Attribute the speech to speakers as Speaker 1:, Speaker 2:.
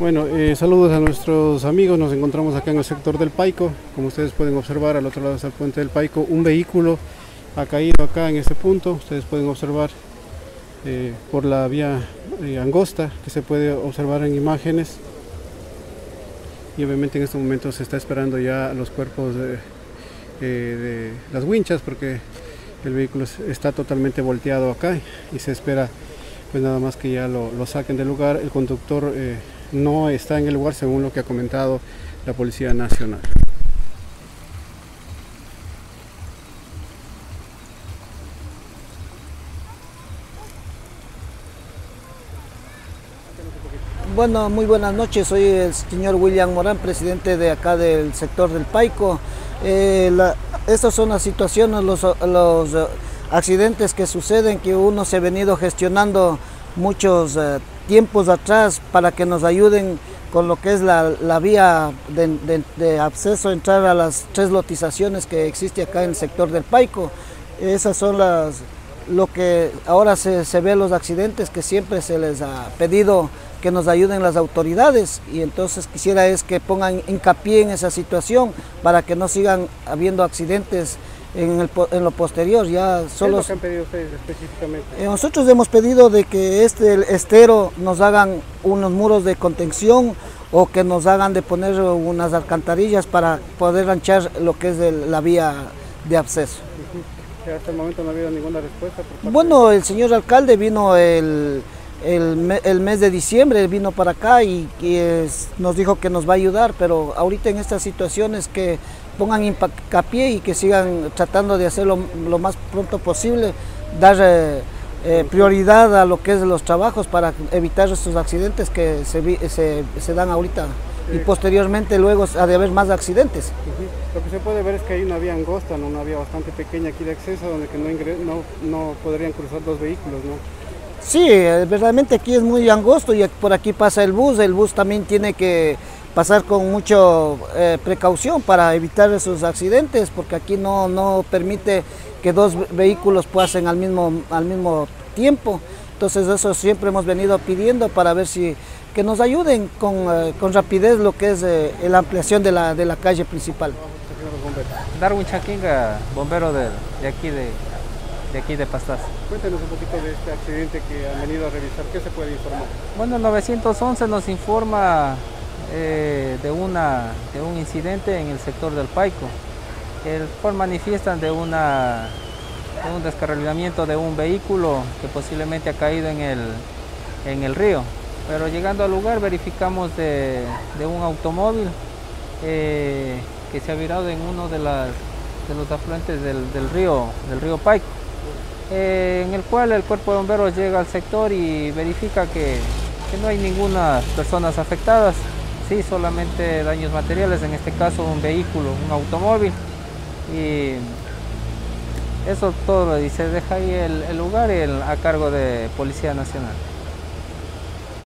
Speaker 1: Bueno, eh, saludos a nuestros amigos, nos encontramos acá en el sector del Paico, como ustedes pueden observar al otro lado del puente del Paico, un vehículo ha caído acá en este punto, ustedes pueden observar eh, por la vía eh, angosta que se puede observar en imágenes. Y obviamente en este momento se está esperando ya los cuerpos de, de las winchas porque el vehículo está totalmente volteado acá y se espera pues nada más que ya lo, lo saquen del lugar, el conductor no está en el lugar según lo que ha comentado la Policía Nacional.
Speaker 2: Bueno, muy buenas noches. Soy el señor William Morán, presidente de acá del sector del Paico. Eh, estas son las situaciones, los, eh, accidentes que suceden, que uno se ha venido gestionando muchos eh, tiempos atrás para que nos ayuden con lo que es la, vía de, acceso, entrar a las tres lotizaciones que existe acá en el sector del Paico. Esas son las, lo que ahora se, se ve los accidentes que siempre se les ha pedido que nos ayuden las autoridades y entonces quisiera es que pongan hincapié en esa situación para que no sigan habiendo accidentes en, el, en lo posterior. Ya solo,
Speaker 1: ¿Qué es lo que han pedido ustedes específicamente?
Speaker 2: Eh, nosotros hemos pedido de que este estero nos hagan unos muros de contención o que nos hagan de poner unas alcantarillas para poder anchar lo que es el, la vía de acceso.
Speaker 1: Hasta el momento no ha habido ninguna respuesta.
Speaker 2: bueno, el señor alcalde vino el, el, el, mes de diciembre, vino para acá y, y es, nos dijo que nos va a ayudar, pero ahorita en estas situaciones que pongan hincapié y que sigan tratando de hacerlo lo más pronto posible, dar eh, eh, prioridad a lo que es los trabajos para evitar estos accidentes que se, se, se dan ahorita y posteriormente luego ha de haber más accidentes.
Speaker 1: Lo que se puede ver es que hay una vía angosta, ¿no? una vía bastante pequeña aquí de acceso donde que no, no, no podrían cruzar dos vehículos. ¿no?
Speaker 2: Sí, eh, verdaderamente aquí es muy angosto y por aquí pasa el bus, el bus también tiene que pasar con mucha eh, precaución para evitar esos accidentes, porque aquí no, no permite que dos vehículos pasen al mismo, al mismo tiempo. Entonces eso siempre hemos venido pidiendo para ver si que nos ayuden con, eh, con rapidez lo que es la ampliación de la, de la calle principal.
Speaker 3: Darwin Chaquinga, bombero de, de aquí de, de aquí de Pastas.
Speaker 1: Cuéntenos un poquito de este accidente que han venido a revisar, ¿qué se puede informar?
Speaker 3: Bueno, el 911 nos informa eh, de, una, de un incidente en el sector del Paico, el cual manifiestan de, una, de un descarrilamiento de un vehículo que posiblemente ha caído en el, en el río. Pero llegando al lugar verificamos de, de un automóvil eh, que se ha virado en uno de, las, de los afluentes del, del, río, del río Paico, eh, en el cual el cuerpo de bomberos llega al sector y verifica que, no hay ninguna personas afectadas. Sí, solamente daños materiales, en este caso un vehículo, un automóvil. Y eso todo y se deja ahí el, lugar a cargo de Policía Nacional.